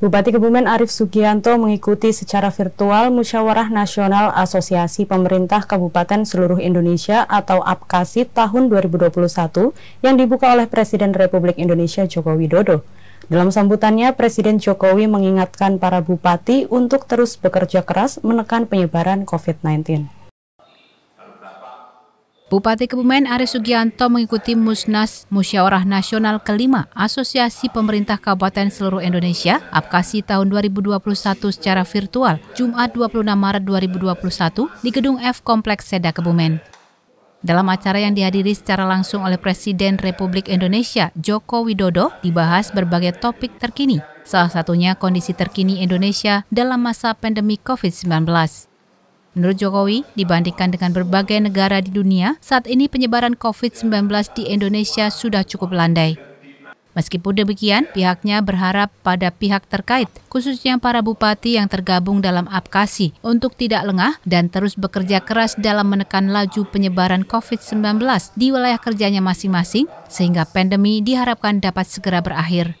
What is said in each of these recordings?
Bupati Kebumen Arief Sugianto mengikuti secara virtual Musyawarah Nasional Asosiasi Pemerintah Kabupaten Seluruh Indonesia atau APKASI tahun 2021 yang dibuka oleh Presiden Republik Indonesia Joko Widodo. Dalam sambutannya, Presiden Jokowi mengingatkan para bupati untuk terus bekerja keras menekan penyebaran COVID-19. Bupati Kebumen Ari Sugianto mengikuti Musnas Musyawarah Nasional kelima Asosiasi Pemerintah Kabupaten Seluruh Indonesia APKASI tahun 2021 secara virtual Jumat 26 Maret 2021 di Gedung F Kompleks Seda Kebumen. Dalam acara yang dihadiri secara langsung oleh Presiden Republik Indonesia Joko Widodo dibahas berbagai topik terkini, salah satunya kondisi terkini Indonesia dalam masa pandemi COVID-19. Menurut Jokowi, dibandingkan dengan berbagai negara di dunia, saat ini penyebaran COVID-19 di Indonesia sudah cukup landai. Meskipun demikian, pihaknya berharap pada pihak terkait, khususnya para bupati yang tergabung dalam APKASI, untuk tidak lengah dan terus bekerja keras dalam menekan laju penyebaran COVID-19 di wilayah kerjanya masing-masing, sehingga pandemi diharapkan dapat segera berakhir.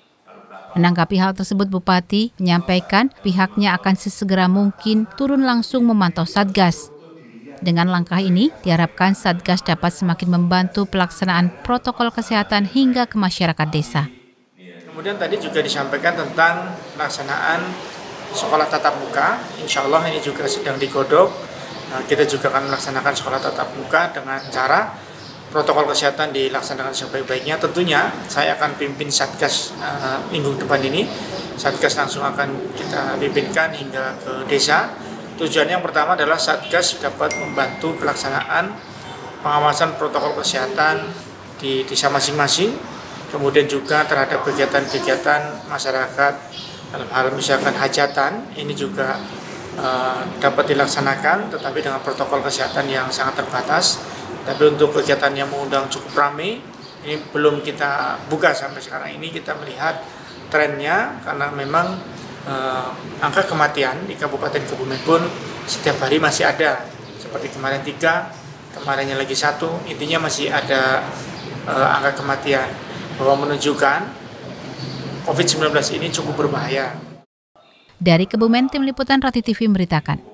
Menanggapi hal tersebut, Bupati menyampaikan pihaknya akan sesegera mungkin turun langsung memantau Satgas. Dengan langkah ini, diharapkan Satgas dapat semakin membantu pelaksanaan protokol kesehatan hingga ke masyarakat desa. Kemudian tadi juga disampaikan tentang pelaksanaan sekolah tatap muka. Insya Allah ini juga sedang digodok. Nah, kita juga akan melaksanakan sekolah tatap muka dengan cara protokol kesehatan dilaksanakan sebaik-baiknya. Tentunya saya akan pimpin Satgas uh, minggu depan ini. Satgas langsung akan kita pimpinkan hingga ke desa. Tujuan yang pertama adalah Satgas dapat membantu pelaksanaan pengawasan protokol kesehatan di desa masing-masing, kemudian juga terhadap kegiatan-kegiatan masyarakat dalam hal misalkan hajatan ini juga uh, dapat dilaksanakan, tetapi dengan protokol kesehatan yang sangat terbatas tapi untuk kegiatan yang mengundang cukup ramai, ini belum kita buka sampai sekarang ini kita melihat trennya karena memang eh, angka kematian di Kabupaten Kebumen pun setiap hari masih ada seperti kemarin tiga, kemarinnya lagi satu, intinya masih ada eh, angka kematian bahwa menunjukkan COVID-19 ini cukup berbahaya. Dari Kebumen, Tim Liputan Rati TV memberitakan.